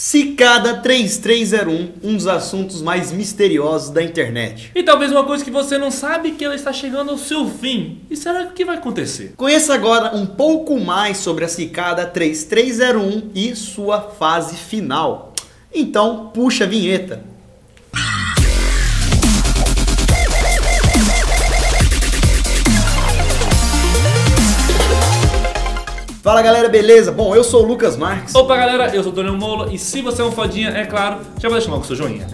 Cicada 3301, um dos assuntos mais misteriosos da internet. E talvez uma coisa que você não sabe que ela está chegando ao seu fim. E será que o que vai acontecer? Conheça agora um pouco mais sobre a Cicada 3301 e sua fase final. Então, puxa a vinheta. Fala galera, beleza? Bom, eu sou o Lucas Marques. Opa galera, eu sou o Daniel Mola e se você é um fodinha, é claro, já vai deixar logo o seu joinha.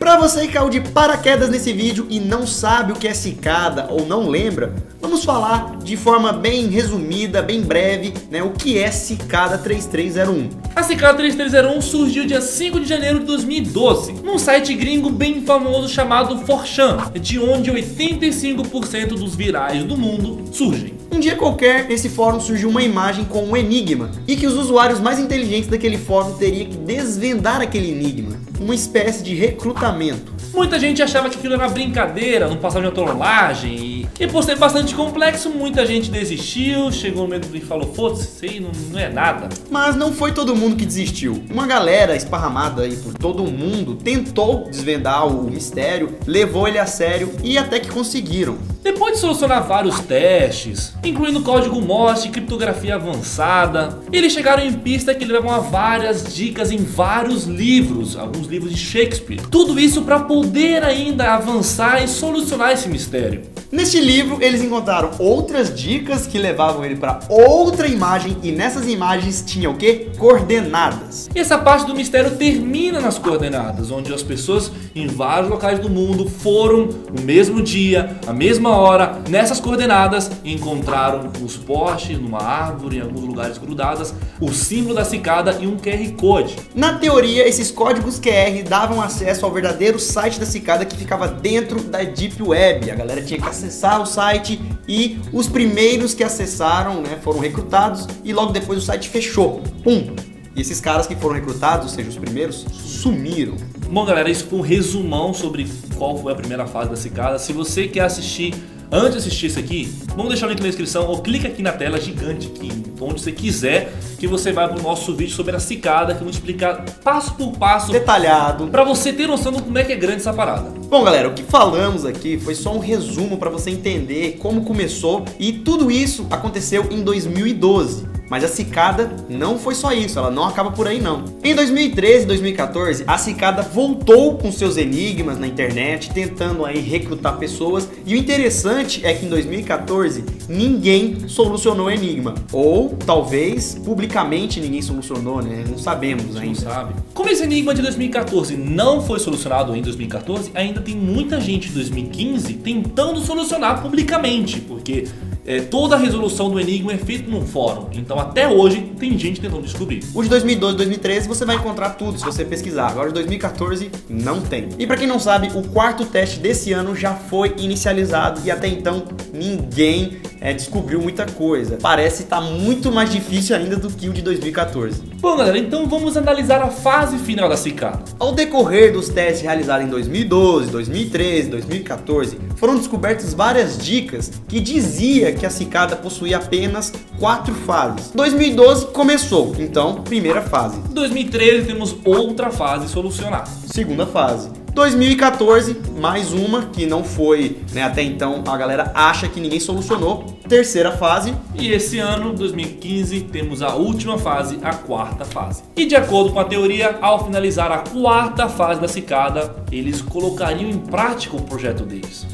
Pra você que caiu de paraquedas nesse vídeo e não sabe o que é cicada ou não lembra, vamos falar de forma bem resumida, bem breve, né, o que é cicada 3301. A Cicada 3301 surgiu dia 5 de janeiro de 2012, num site gringo bem famoso chamado Forchan, de onde 85% dos virais do mundo surgem. Um dia qualquer, nesse fórum surgiu uma imagem com um enigma e que os usuários mais inteligentes daquele fórum teriam que desvendar aquele enigma, uma espécie de recrutamento. Muita gente achava que aquilo era brincadeira, não passava de trollagem e, e por ser bastante complexo, muita gente desistiu, chegou no momento e falou, foda-se, isso aí não, não é nada. Mas não foi todo mundo que desistiu. Uma galera esparramada aí por todo o mundo tentou desvendar o mistério, levou ele a sério e até que conseguiram. Depois de solucionar vários testes, incluindo código Morse e criptografia avançada, eles chegaram em pista que levam a várias dicas em vários livros, alguns livros de Shakespeare. Tudo isso para poder ainda avançar e solucionar esse mistério. Neste livro, eles encontraram outras dicas que levavam ele para outra imagem e nessas imagens tinha o que? Coordenadas. E essa parte do mistério termina nas coordenadas, onde as pessoas em vários locais do mundo foram no mesmo dia, à mesma hora, nessas coordenadas encontraram os postes numa árvore, em alguns lugares grudadas, o símbolo da cicada e um QR Code. Na teoria, esses códigos QR davam acesso ao verdadeiro site da cicada que ficava dentro da Deep Web. A galera tinha que acessar o site e os primeiros que acessaram né, foram recrutados e logo depois o site fechou. Pum! E esses caras que foram recrutados, ou seja, os primeiros, sumiram. Bom, galera, isso foi um resumão sobre qual foi a primeira fase da cicada. Se você quer assistir Antes de assistir isso aqui, vamos deixar o link na descrição ou clica aqui na tela gigante aqui, onde você quiser, que você vai pro nosso vídeo sobre a cicada, que eu vou explicar passo por passo, Detalhado. para você ter noção de como é que é grande essa parada. Bom, galera, o que falamos aqui foi só um resumo para você entender como começou e tudo isso aconteceu em 2012. Mas a Cicada não foi só isso, ela não acaba por aí não. Em 2013 e 2014, a Cicada voltou com seus enigmas na internet, tentando aí recrutar pessoas. E o interessante é que em 2014 ninguém solucionou o enigma. Ou talvez publicamente ninguém solucionou, né? Não sabemos Não ainda. sabe? Como esse enigma de 2014 não foi solucionado em 2014, ainda tem muita gente em 2015 tentando solucionar publicamente, porque é, toda a resolução do enigma é feita num fórum. Então até hoje tem gente tentando descobrir. O de 2012 e 2013 você vai encontrar tudo se você pesquisar. Agora o de 2014 não tem. E pra quem não sabe, o quarto teste desse ano já foi inicializado e até então ninguém é, descobriu muita coisa. Parece estar muito mais difícil ainda do que o de 2014. Bom galera, então vamos analisar a fase final da cicada. Ao decorrer dos testes realizados em 2012, 2013, 2014, foram descobertas várias dicas que dizia que a cicada possuía apenas quatro fases. 2012 começou, então primeira fase. Em 2013 temos outra fase solucionada. Segunda fase. 2014, mais uma que não foi, né, até então a galera acha que ninguém solucionou. Terceira fase. E esse ano, 2015, temos a última fase, a quarta fase. E de acordo com a teoria, ao finalizar a quarta fase da cicada, eles colocariam em prática o projeto deles.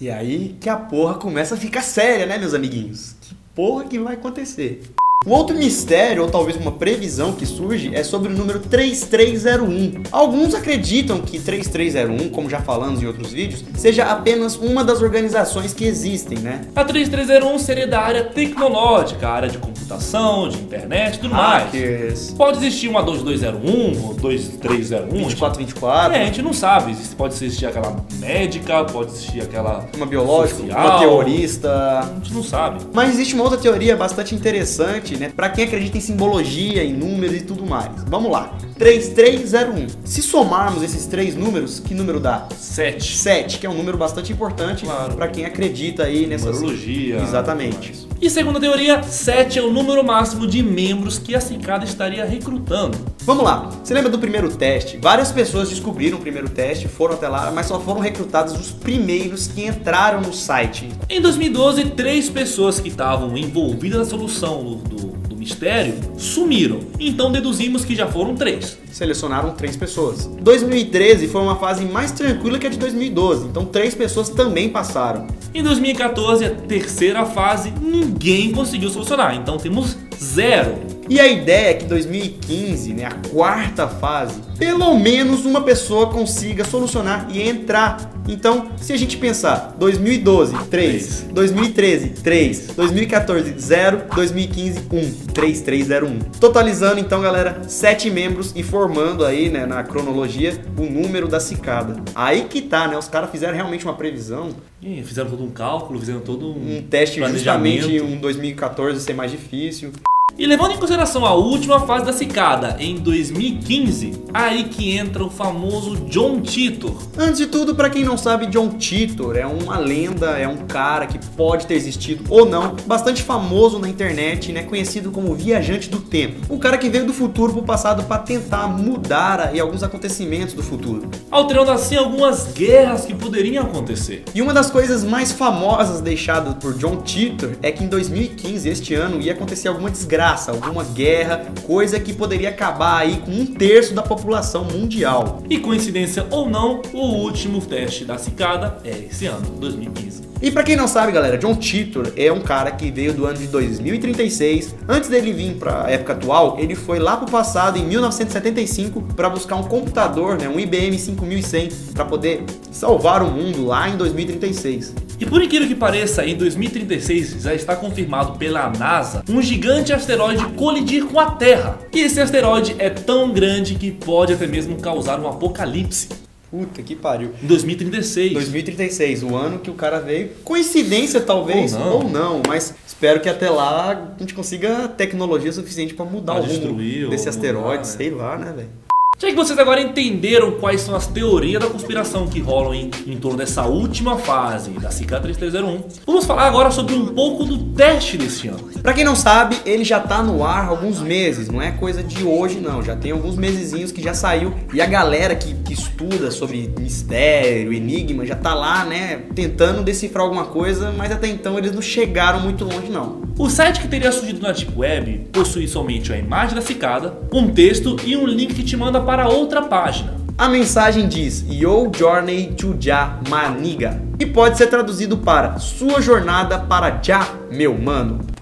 E aí que a porra começa a ficar séria, né, meus amiguinhos? Que porra que vai acontecer? Um outro mistério, ou talvez uma previsão que surge, é sobre o número 3301. Alguns acreditam que 3301, como já falamos em outros vídeos, seja apenas uma das organizações que existem, né? A 3301 seria da área tecnológica, área de computação, de internet e tudo mais. Hackers, Pode existir uma 2201 ou 2301. 2424, É, a gente não sabe. Pode existir aquela médica, pode existir aquela. uma biológica, uma social. terrorista. A gente não sabe. Mas existe uma outra teoria bastante interessante, né? Pra quem acredita em simbologia, em números e tudo mais. Vamos lá. 3301. Se somarmos esses três números, que número dá? 7. 7, que é um número bastante importante Claro. pra quem acredita aí nessas Numerologia. Exatamente. E segundo a teoria, 7 é o número máximo de membros que a cicada estaria recrutando. Vamos lá. Você lembra do primeiro teste? Várias pessoas descobriram o primeiro teste, foram até lá, mas só foram recrutados os primeiros que entraram no site. Em 2012, três pessoas que estavam envolvidas na solução do, mistério sumiram. Então deduzimos que já foram três. Selecionaram três pessoas. 2013 foi uma fase mais tranquila que a de 2012, então três pessoas também passaram. Em 2014, a terceira fase, ninguém conseguiu solucionar. Então temos zero. E a ideia é que 2015, né, a quarta fase, pelo menos uma pessoa consiga solucionar e entrar. Então, se a gente pensar 2012, 3, 2013, 3, 2014, 0, 2015, 1, 3301. Totalizando então, galera, 7 membros e formando aí, né, na cronologia, o número da cicada. Aí que tá, né? Os caras fizeram realmente uma previsão. E fizeram todo um cálculo, fizeram todo um, Um teste justamente um 2014 ser mais difícil. E levando em consideração a última fase da cicada, em 2015, aí que entra o famoso John Titor. Antes de tudo, para quem não sabe, John Titor é uma lenda, é um cara que pode ter existido ou não, bastante famoso na internet, né, conhecido como viajante do tempo. Um cara que veio do futuro pro passado para tentar mudar aí alguns acontecimentos do futuro. Alterando assim algumas guerras que poderiam acontecer. E uma das coisas mais famosas deixadas por John Titor é que em 2015, este ano, ia acontecer alguma desgraça, alguma guerra, coisa que poderia acabar aí com um terço da população mundial. E coincidência ou não, o último teste da cicada é esse ano, 2015. E pra quem não sabe, galera, John Titor é um cara que veio do ano de 2036. Antes dele vir pra época atual, ele foi lá pro passado, em 1975, para buscar um computador, né, um IBM 5100, para poder salvar o mundo lá em 2036. E por incrível que pareça, em 2036 já está confirmado pela NASA um gigante asteroide colidir com a Terra. E esse asteroide é tão grande que pode até mesmo causar um apocalipse. Puta que pariu. Em 2036. 2036, o ano que o cara veio. Coincidência, talvez, Ou não. ou não, mas espero que até lá a gente consiga tecnologia suficiente para mudar Pra o rumo destruir desse mudar, asteroide, né? sei lá, né, velho? Já que vocês agora entenderam quais são as teorias da conspiração que rolam em, em torno dessa última fase da Cicada 3301, vamos falar agora sobre um pouco do teste desse ano. Pra quem não sabe, ele já tá no ar há alguns meses, não é coisa de hoje não, já tem alguns mesezinhos que já saiu e a galera que, que estuda sobre mistério, enigma, já tá lá, né, tentando decifrar alguma coisa, mas até então eles não chegaram muito longe não. O site que teria surgido na Deep Web possui somente a imagem da cicada, um texto e um link que te manda para outra página. A mensagem diz Your Journey to Ja Maniga e pode ser traduzido para Sua jornada para Ja, meu mano.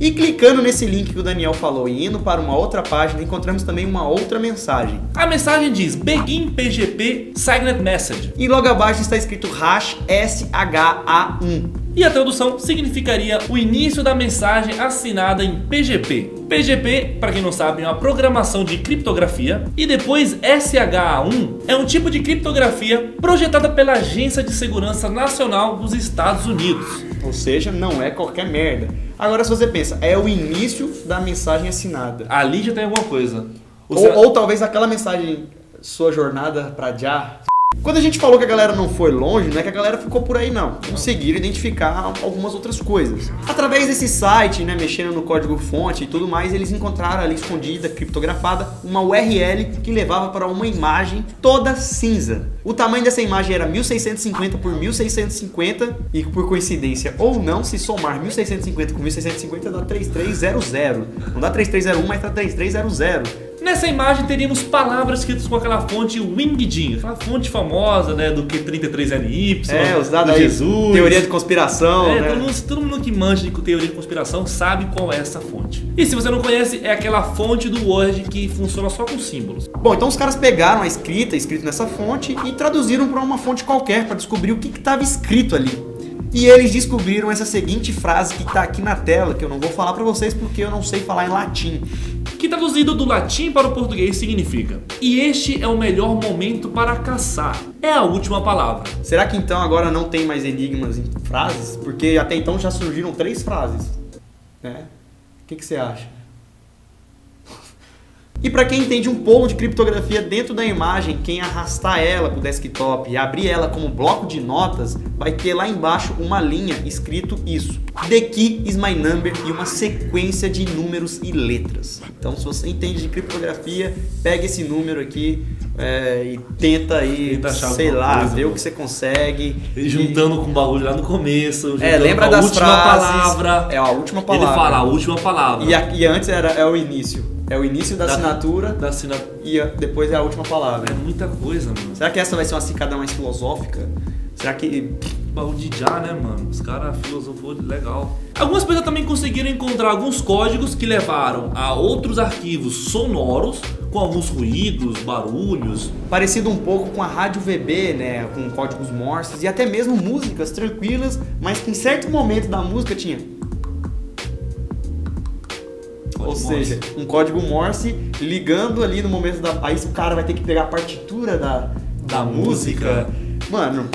E clicando nesse link que o Daniel falou e indo para uma outra página, encontramos também uma outra mensagem. A mensagem diz Begin PGP Signet Message E logo abaixo está escrito hash SHA1. e a tradução significaria o início da mensagem assinada em PGP. PGP, para quem não sabe, é uma programação de criptografia e depois SHA1 é um tipo de criptografia projetada pela Agência de Segurança Nacional dos Estados Unidos. Ou seja, não é qualquer merda. Agora, se você pensa, é o início da mensagem assinada. Ali já tem alguma coisa. Ou, ou talvez aquela mensagem, sua jornada pra já. Quando a gente falou que a galera não foi longe, não é que a galera ficou por aí, não. Conseguiram identificar algumas outras coisas. Através desse site, né, mexendo no código-fonte e tudo mais, eles encontraram ali escondida, criptografada, uma URL que levava para uma imagem toda cinza. O tamanho dessa imagem era 1650 por 1650 e por coincidência ou não, se somar 1650 com 1650 dá 3300. Não dá 3301, mas dá 3300. Nessa imagem teríamos palavras escritas com aquela fonte Wingdin, aquela fonte famosa, né, do Q33NY, É, os dados do aí, Jesus. teoria de conspiração, É, né? todo, mundo, todo mundo que manja de teoria de conspiração sabe qual é essa fonte. E se você não conhece, é aquela fonte do Word que funciona só com símbolos. Bom, então os caras pegaram a escrita, escrito nessa fonte, e traduziram para uma fonte qualquer para descobrir o que estava escrito ali. E eles descobriram essa seguinte frase que está aqui na tela, que eu não vou falar para vocês porque eu não sei falar em latim. Que traduzido do latim para o português significa: E este é o melhor momento para caçar. É a última palavra. Será que então agora não tem mais enigmas em frases? Porque até então já surgiram três frases. Né? O que, que você acha? E para quem entende um pouco de criptografia dentro da imagem, quem arrastar ela para o desktop e abrir ela como bloco de notas, vai ter lá embaixo uma linha escrito isso. The key is my number e uma sequência de números e letras. Então, se você entende de criptografia, pega esse número aqui é, e tenta aí, Tenta sei lá, coisa, ver o pô. que você consegue. E juntando com o bagulho lá no começo. É, lembra das última frases. palavra. É a última palavra. Ele fala a última palavra. E, a- e antes era é o início. É o início da, Da- assinatura Da assinatura. e depois é a última É palavra. muita coisa, mano. Será que essa vai ser uma cicada mais filosófica? Será que. Baú de já, né, mano? Os caras filosofou legal. Algumas pessoas também conseguiram encontrar alguns códigos que levaram a outros arquivos sonoros, com alguns ruídos, barulhos. Parecido um pouco com a rádio VB, né? Com códigos morses e até mesmo músicas tranquilas, mas que em certo momento da música tinha. Ou Código seja, Morse. um código Morse ligando ali no momento da. Aí o cara vai ter que pegar a partitura da, da, Da música. música. Mano.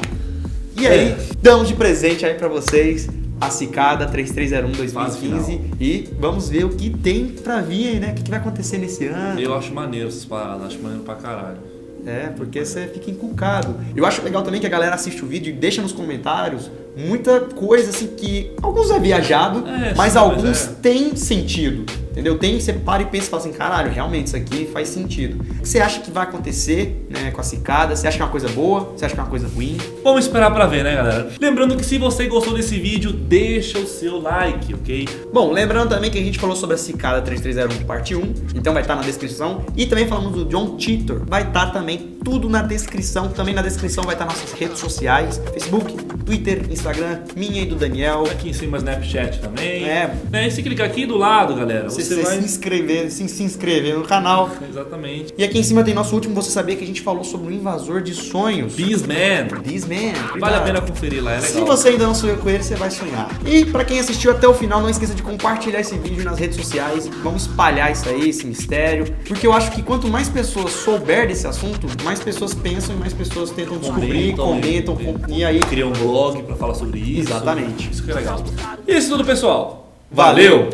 E aí, É. damos de presente aí pra vocês a Cicada 3301 Fase 2015 e vamos ver o que tem pra vir aí, né? O que, que vai acontecer nesse ano. Eu acho maneiro essas paradas, acho maneiro pra caralho. É, porque você fica encucado. Eu acho legal também que a galera assiste o vídeo e deixa nos comentários muita coisa assim que alguns é viajado, É, mas sim, alguns mas é. tem sentido. Entendeu? Tem, você para e pensa e fala assim, caralho, realmente isso aqui faz sentido. O que você acha que vai acontecer né, com a cicada? Você acha que é uma coisa boa? Você acha que é uma coisa ruim? Vamos esperar pra ver, né, galera? Lembrando que se você gostou desse vídeo, deixa o seu like, ok? Bom, lembrando também que a gente falou sobre a Cicada 3301 parte 1, então vai estar na descrição. E também falamos do John Titor, vai estar também tudo na descrição. Também na descrição vai estar nossas redes sociais: Facebook, Twitter, Instagram, minha e do Daniel. Aqui em cima Snapchat também. É. Né, E se clicar aqui do lado, galera, Você, você, vai. se inscrever, se, se inscrever no canal. Exatamente. E aqui em cima tem nosso último, você sabia que a gente falou sobre o invasor de sonhos. Beastman. This Man. Vale a pena conferir lá, é legal. Se você ainda não sonhou com ele, você vai sonhar. E pra quem assistiu até o final, não esqueça de compartilhar esse vídeo nas redes sociais. Vamos espalhar isso aí, esse mistério. Porque eu acho que quanto mais pessoas souber desse assunto, mais pessoas pensam e mais pessoas tentam descobrir, comentam. e- com- E aí. Cria um blog pra falar sobre isso. Exatamente. Isso que é legal. E isso tudo, pessoal. Valeu.